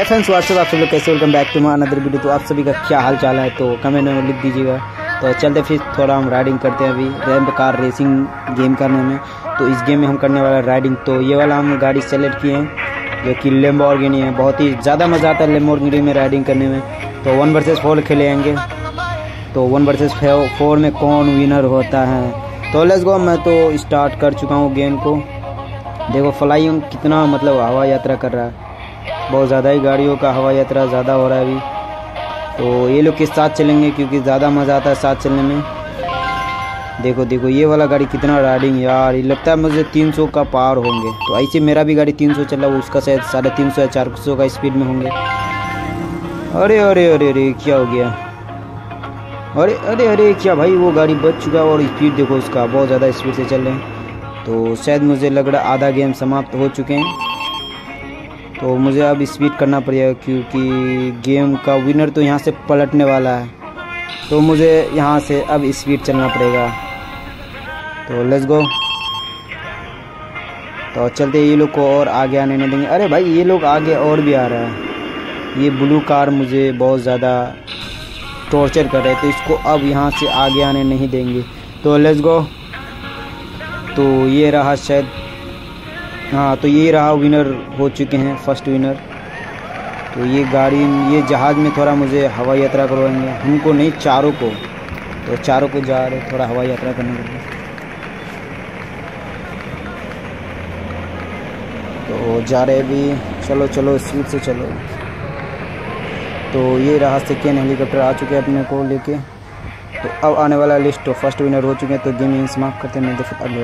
है friends WhatsApp आप सब लोग कैसे welcome back to my another video तो आप सभी का क्या हाल चाल है? तो कमेंट में लिख दीजिएगा। तो चलते फिर थोड़ा हम राइडिंग करते हैं अभी। रैम कार रेसिंग गेम करने में। तो इस गेम में हम करने वाला राइडिंग तो ये वाला हम गाड़ी सेलेक्ट किए हैं, जो कि लेम्बोर्गिनी है। बहुत ही ज़्यादा मज़ा आता है लेम्बोर्गिनी में राइडिंग करने में। तो वन वर्सेस फोर खेले खेलेंगे तो वन वर्सेस फोर में कौन विनर होता है? तो लेट्स गो मैं तो स्टार्ट कर चुका हूँ गेम को। देखो फ्लाइंग कितना मतलब हवा यात्रा कर रहा है। बहुत ज़्यादा ही गाड़ियों का हवा यात्रा ज़्यादा हो रहा है अभी। तो ये लोग के साथ चलेंगे? क्योंकि ज़्यादा मज़ा आता है साथ चलने में। देखो देखो, ये वाला गाड़ी कितना राइडिंग यार। ये लगता है मुझे 300 का पार होंगे। तो ऐसे मेरा भी गाड़ी 300 चल रहा है उसका शायद साढ़े तीन सौ या चार सौ का स्पीड में होंगे। अरे अरे अरे अरे, क्या हो गया? अरे अरे अरे, क्या भाई, वो गाड़ी बच चुका है और स्पीड देखो उसका, बहुत ज़्यादा स्पीड से चल रहे हैं। तो शायद मुझे लग रहा आधा गेम समाप्त हो चुके हैं। तो मुझे अब स्पीड करना पड़ेगा क्योंकि गेम का विनर तो यहाँ से पलटने वाला है। तो मुझे यहाँ से अब स्पीड चलना पड़ेगा। तो लेट्स गो तो चलते ये लोग को और आगे आने नहीं देंगे। अरे भाई, ये लोग आगे और भी आ रहा है। ये ब्लू कार मुझे बहुत ज़्यादा टॉर्चर कर रहे तो इसको अब यहाँ से आगे आने नहीं देंगे। तो लेट्स गो तो ये रहा शायद हाँ तो ये रहा विनर हो चुके हैं फ़र्स्ट विनर तो ये गाड़ी, ये जहाज़ में थोड़ा मुझे हवाई यात्रा करवाएँगे। हमको नहीं, चारों को। तो चारों को जा रहे, थोड़ा हवाई यात्रा करने के लिए। तो जा रहे अभी चलो चलो स्पीड से चलो। तो ये रहा सेकेंड हेलीकॉप्टर आ चुके हैं अपने को लेके। तो अब आने वाला लिस्ट तो फ़र्स्ट विनर हो चुके हैं तो गेम समाप्त करते हैं। मैं तो फिर अगले